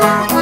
Bye.